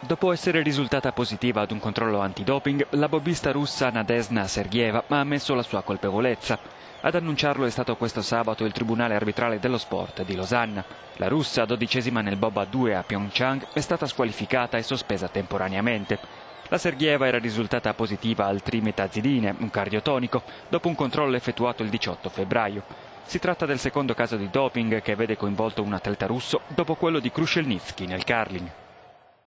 Dopo essere risultata positiva ad un controllo antidoping, la bobista russa Nadesna Sergieva ha ammesso la sua colpevolezza. Ad annunciarlo è stato questo sabato il Tribunale arbitrale dello sport di Losanna. La russa, dodicesima nel bob a 2 a Pyeongchang, è stata squalificata e sospesa temporaneamente. La Sergieva era risultata positiva al trimetazidine, un cardiotonico, dopo un controllo effettuato il 18 febbraio. Si tratta del secondo caso di doping che vede coinvolto un atleta russo dopo quello di Krushelnitsky nel curling.